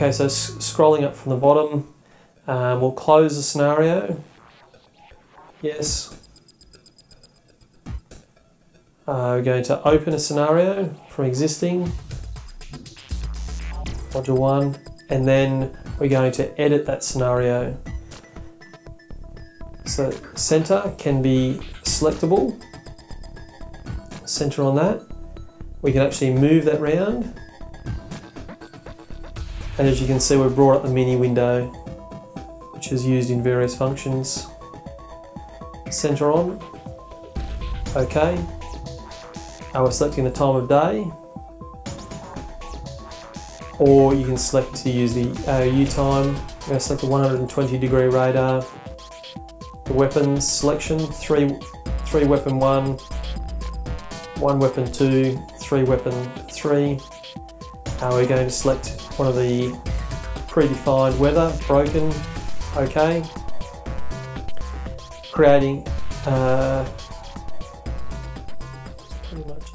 Okay, so scrolling up from the bottom, um, we'll close the scenario. Yes. Uh, we're going to open a scenario from existing, module one, and then we're going to edit that scenario. So center can be selectable, center on that. We can actually move that round. And as you can see, we've brought up the mini window, which is used in various functions. Center on, okay. And we're selecting the time of day. Or you can select to use the AOU time. I'm going to select the 120 degree radar the weapons selection, three, three weapon one, one weapon two, three weapon three. Uh, we're going to select one of the predefined weather, broken, okay. Creating uh, pretty much